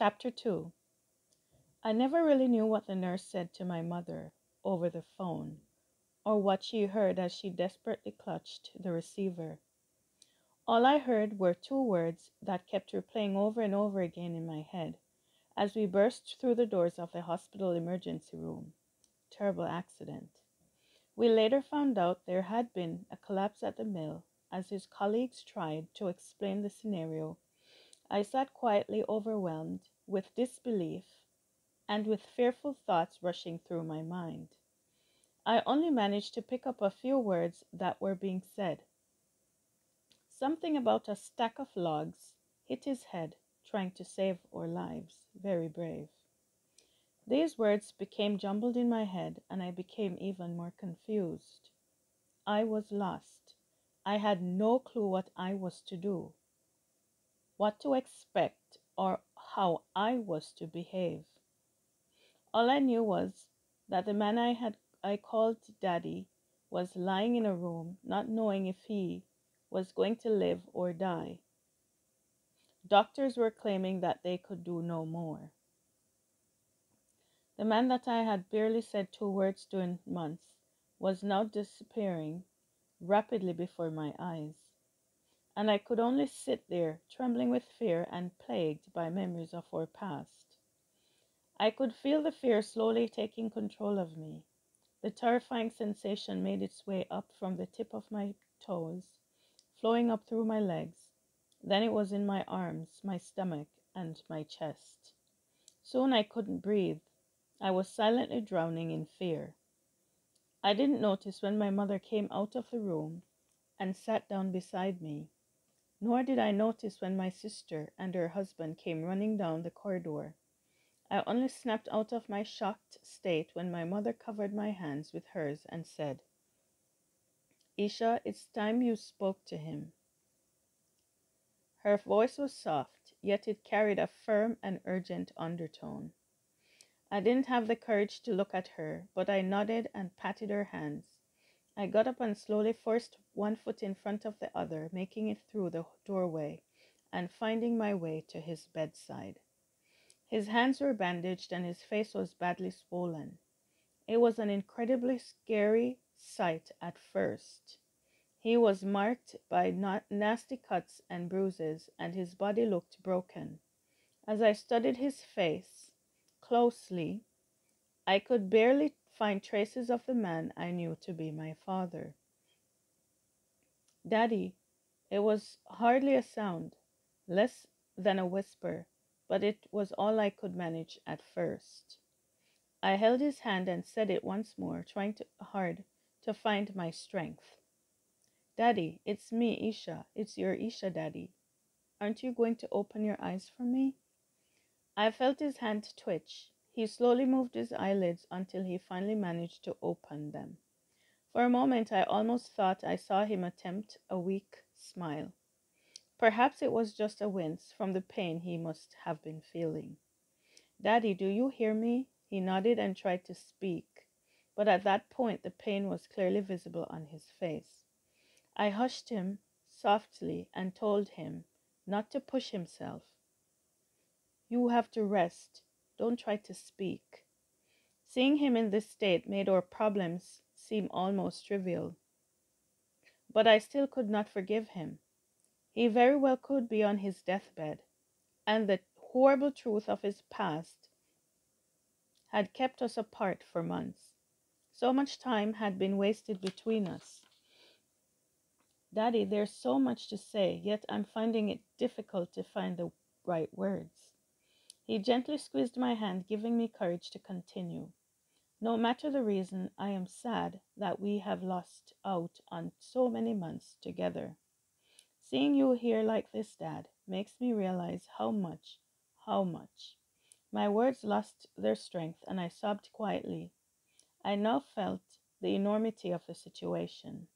Chapter 2 I never really knew what the nurse said to my mother over the phone, or what she heard as she desperately clutched the receiver. All I heard were two words that kept replaying over and over again in my head as we burst through the doors of the hospital emergency room. Terrible accident. We later found out there had been a collapse at the mill as his colleagues tried to explain the scenario I sat quietly overwhelmed with disbelief and with fearful thoughts rushing through my mind. I only managed to pick up a few words that were being said. Something about a stack of logs hit his head, trying to save our lives. Very brave. These words became jumbled in my head, and I became even more confused. I was lost. I had no clue what I was to do what to expect or how I was to behave. All I knew was that the man I had I called daddy was lying in a room, not knowing if he was going to live or die. Doctors were claiming that they could do no more. The man that I had barely said two words to in months was now disappearing rapidly before my eyes and I could only sit there, trembling with fear and plagued by memories of our past. I could feel the fear slowly taking control of me. The terrifying sensation made its way up from the tip of my toes, flowing up through my legs. Then it was in my arms, my stomach, and my chest. Soon I couldn't breathe. I was silently drowning in fear. I didn't notice when my mother came out of the room and sat down beside me. Nor did I notice when my sister and her husband came running down the corridor. I only snapped out of my shocked state when my mother covered my hands with hers and said, Isha, it's time you spoke to him. Her voice was soft, yet it carried a firm and urgent undertone. I didn't have the courage to look at her, but I nodded and patted her hands. I got up and slowly forced one foot in front of the other, making it through the doorway and finding my way to his bedside. His hands were bandaged and his face was badly swollen. It was an incredibly scary sight at first. He was marked by nasty cuts and bruises, and his body looked broken. As I studied his face closely, I could barely find traces of the man I knew to be my father. Daddy, it was hardly a sound, less than a whisper, but it was all I could manage at first. I held his hand and said it once more, trying to, hard to find my strength. Daddy, it's me, Isha. It's your Isha, Daddy. Aren't you going to open your eyes for me? I felt his hand twitch, he slowly moved his eyelids until he finally managed to open them. For a moment, I almost thought I saw him attempt a weak smile. Perhaps it was just a wince from the pain he must have been feeling. Daddy, do you hear me? He nodded and tried to speak, but at that point the pain was clearly visible on his face. I hushed him softly and told him not to push himself. You have to rest. Don't try to speak. Seeing him in this state made our problems seem almost trivial. But I still could not forgive him. He very well could be on his deathbed, and the horrible truth of his past had kept us apart for months. So much time had been wasted between us. Daddy, there's so much to say, yet I'm finding it difficult to find the right words. He gently squeezed my hand, giving me courage to continue. No matter the reason, I am sad that we have lost out on so many months together. Seeing you here like this, Dad, makes me realize how much, how much. My words lost their strength and I sobbed quietly. I now felt the enormity of the situation.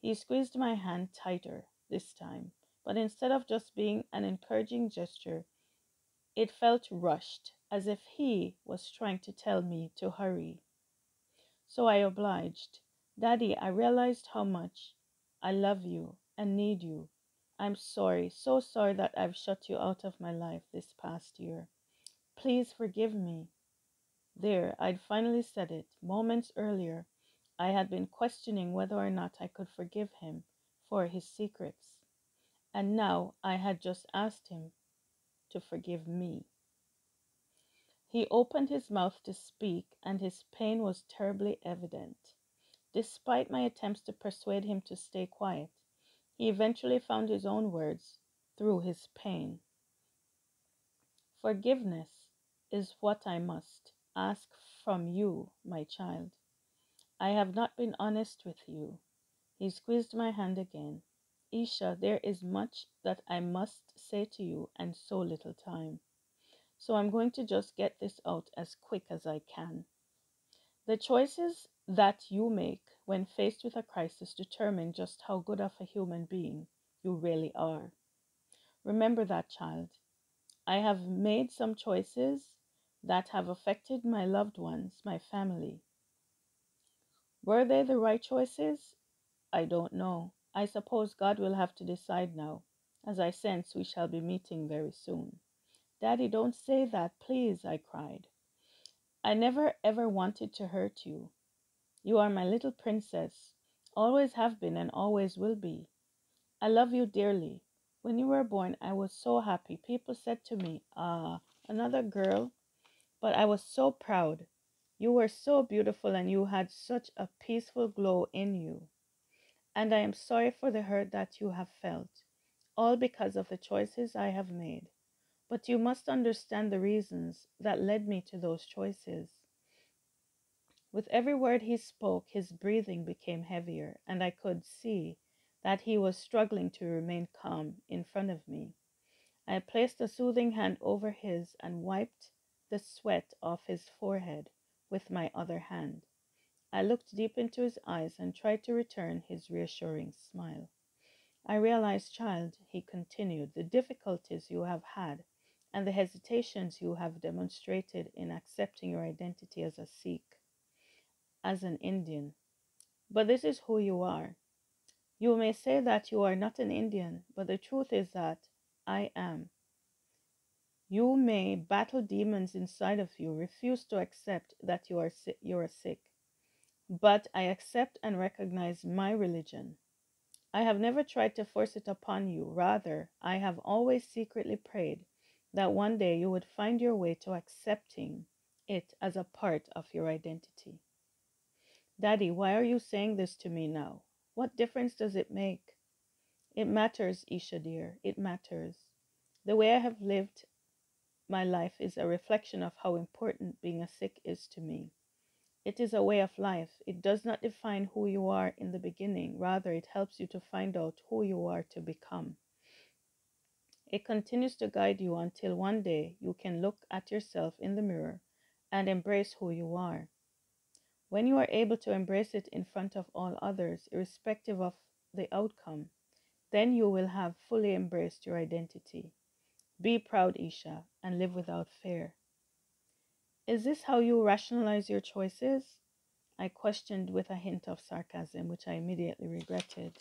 He squeezed my hand tighter this time, but instead of just being an encouraging gesture, it felt rushed, as if he was trying to tell me to hurry. So I obliged. Daddy, I realized how much I love you and need you. I'm sorry, so sorry that I've shut you out of my life this past year. Please forgive me. There, I'd finally said it. Moments earlier, I had been questioning whether or not I could forgive him for his secrets. And now I had just asked him to forgive me. He opened his mouth to speak, and his pain was terribly evident. Despite my attempts to persuade him to stay quiet, he eventually found his own words through his pain. Forgiveness is what I must ask from you, my child. I have not been honest with you. He squeezed my hand again. Isha, there is much that I must say to you and so little time. So I'm going to just get this out as quick as I can. The choices that you make when faced with a crisis determine just how good of a human being you really are. Remember that, child. I have made some choices that have affected my loved ones, my family. Were they the right choices? I don't know. I suppose God will have to decide now, as I sense we shall be meeting very soon. Daddy, don't say that, please, I cried. I never ever wanted to hurt you. You are my little princess, always have been and always will be. I love you dearly. When you were born, I was so happy. People said to me, Ah, another girl. But I was so proud. You were so beautiful and you had such a peaceful glow in you. And I am sorry for the hurt that you have felt, all because of the choices I have made. But you must understand the reasons that led me to those choices. With every word he spoke, his breathing became heavier, and I could see that he was struggling to remain calm in front of me. I placed a soothing hand over his and wiped the sweat off his forehead with my other hand. I looked deep into his eyes and tried to return his reassuring smile. I realize, child, he continued, the difficulties you have had and the hesitations you have demonstrated in accepting your identity as a Sikh, as an Indian. But this is who you are. You may say that you are not an Indian, but the truth is that I am. You may battle demons inside of you, refuse to accept that you are you're a Sikh, but I accept and recognize my religion. I have never tried to force it upon you. Rather, I have always secretly prayed that one day you would find your way to accepting it as a part of your identity. Daddy, why are you saying this to me now? What difference does it make? It matters, Isha dear, it matters. The way I have lived my life is a reflection of how important being a Sikh is to me. It is a way of life. It does not define who you are in the beginning, rather, it helps you to find out who you are to become. It continues to guide you until one day you can look at yourself in the mirror and embrace who you are. When you are able to embrace it in front of all others, irrespective of the outcome, then you will have fully embraced your identity. Be proud, Isha, and live without fear. Is this how you rationalize your choices? I questioned with a hint of sarcasm, which I immediately regretted.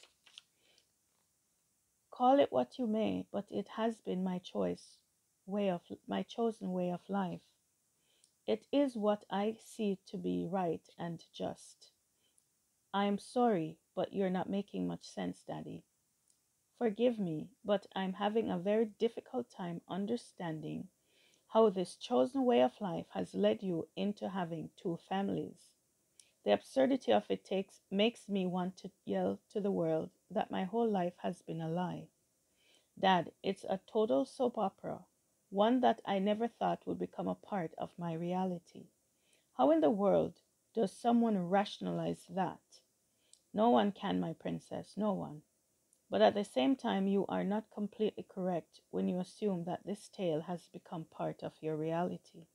Call it what you may, but it has been my choice, way of my chosen way of life. It is what I see to be right and just. I am sorry, but you're not making much sense, Daddy. Forgive me, but I'm having a very difficult time understanding how this chosen way of life has led you into having two families. The absurdity of it takes makes me want to yell to the world that my whole life has been a lie. Dad, it's a total soap opera, one that I never thought would become a part of my reality. How in the world does someone rationalize that? No one can, my princess, no one. But at the same time, you are not completely correct when you assume that this tale has become part of your reality.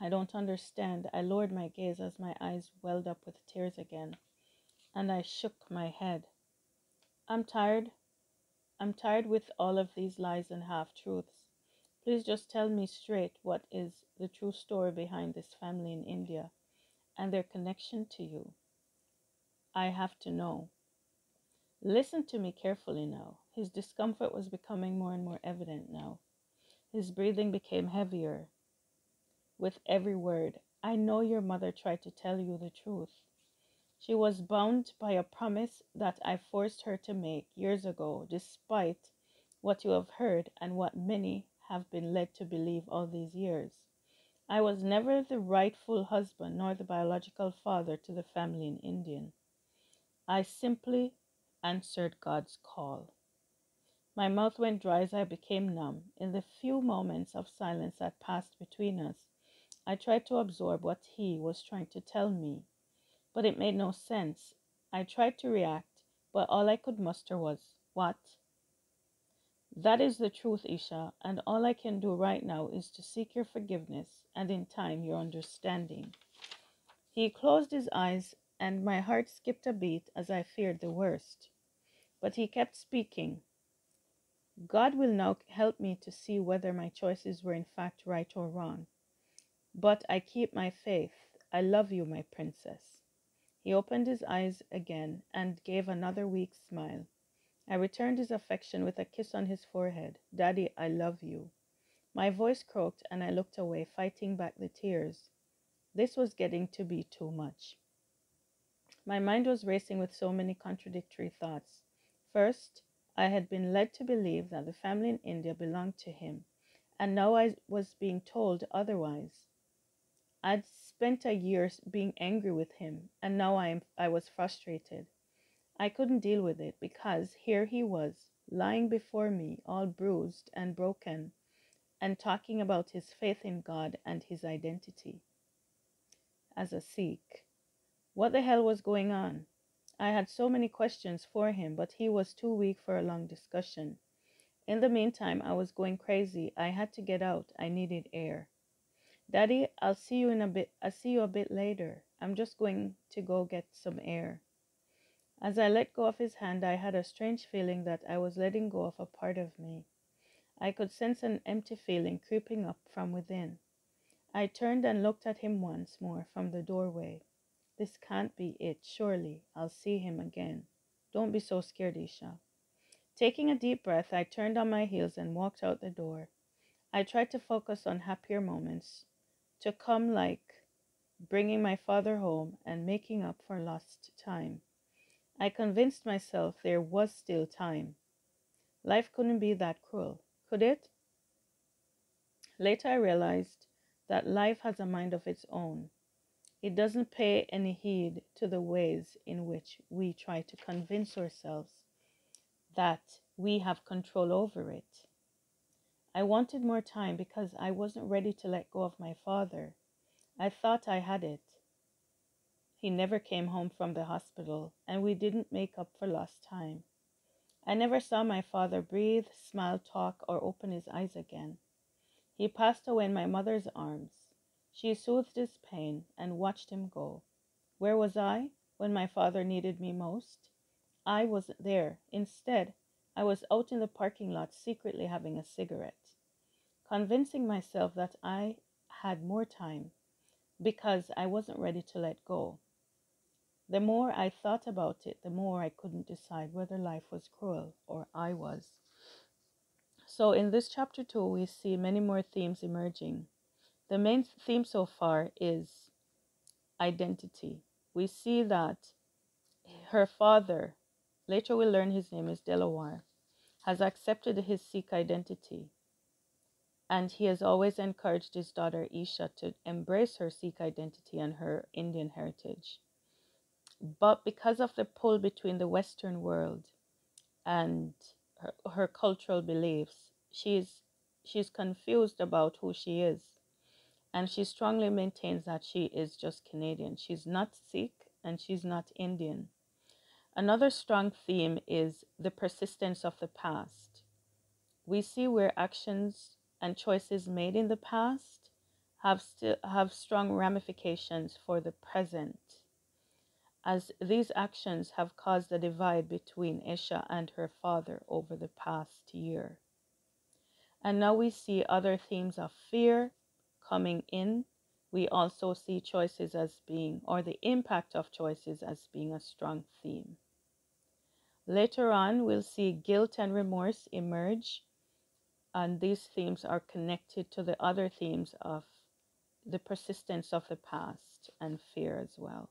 I don't understand. I lowered my gaze as my eyes welled up with tears again, and I shook my head. I'm tired. I'm tired with all of these lies and half truths. Please just tell me straight what is the true story behind this family in India and their connection to you. I have to know. Listen to me carefully now. His discomfort was becoming more and more evident now. His breathing became heavier with every word. I know your mother tried to tell you the truth. She was bound by a promise that I forced her to make years ago, despite what you have heard and what many have been led to believe all these years. I was never the rightful husband nor the biological father to the family in Indian. I simply answered God's call. My mouth went dry as I became numb. In the few moments of silence that passed between us, I tried to absorb what he was trying to tell me, but it made no sense. I tried to react, but all I could muster was, What? That is the truth, Isha, and all I can do right now is to seek your forgiveness and in time your understanding. He closed his eyes, and my heart skipped a beat as I feared the worst. But he kept speaking. God will now help me to see whether my choices were in fact right or wrong. But I keep my faith. I love you, my princess. He opened his eyes again and gave another weak smile. I returned his affection with a kiss on his forehead. Daddy, I love you. My voice croaked and I looked away, fighting back the tears. This was getting to be too much. My mind was racing with so many contradictory thoughts. First, I had been led to believe that the family in India belonged to him, and now I was being told otherwise. I'd spent a year being angry with him, and now I, am, I was frustrated. I couldn't deal with it because here he was, lying before me, all bruised and broken, and talking about his faith in God and his identity as a Sikh. What the hell was going on? I had so many questions for him, but he was too weak for a long discussion. In the meantime, I was going crazy. I had to get out. I needed air. Daddy, I'll see you in a bit. I'll see you a bit later. I'm just going to go get some air. As I let go of his hand, I had a strange feeling that I was letting go of a part of me. I could sense an empty feeling creeping up from within. I turned and looked at him once more from the doorway. This can't be it, surely. I'll see him again. Don't be so scared, Isha. Taking a deep breath, I turned on my heels and walked out the door. I tried to focus on happier moments, to come like bringing my father home and making up for lost time. I convinced myself there was still time. Life couldn't be that cruel, could it? Later, I realized that life has a mind of its own. It doesn't pay any heed to the ways in which we try to convince ourselves that we have control over it. I wanted more time because I wasn't ready to let go of my father. I thought I had it. He never came home from the hospital, and we didn't make up for lost time. I never saw my father breathe, smile, talk, or open his eyes again. He passed away in my mother's arms. She soothed his pain and watched him go. Where was I when my father needed me most? I wasn't there. Instead, I was out in the parking lot secretly having a cigarette, convincing myself that I had more time because I wasn't ready to let go. The more I thought about it, the more I couldn't decide whether life was cruel or I was. So, in this chapter 2, we see many more themes emerging. The main theme so far is identity. We see that her father Later, we learn his name is Dilawar, has accepted his Sikh identity, and he has always encouraged his daughter Isha to embrace her Sikh identity and her Indian heritage. But because of the pull between the Western world and her, her cultural beliefs, she's she's confused about who she is, and she strongly maintains that she is just Canadian. She's not Sikh and she's not Indian. Another strong theme is the persistence of the past. We see where actions and choices made in the past have, st- have strong ramifications for the present, as these actions have caused a divide between Isha and her father over the past year. And now we see other themes of fear coming in. We also see choices as being, or the impact of choices as being a strong theme. Later on, we'll see guilt and remorse emerge, and these themes are connected to the other themes of the persistence of the past and fear as well.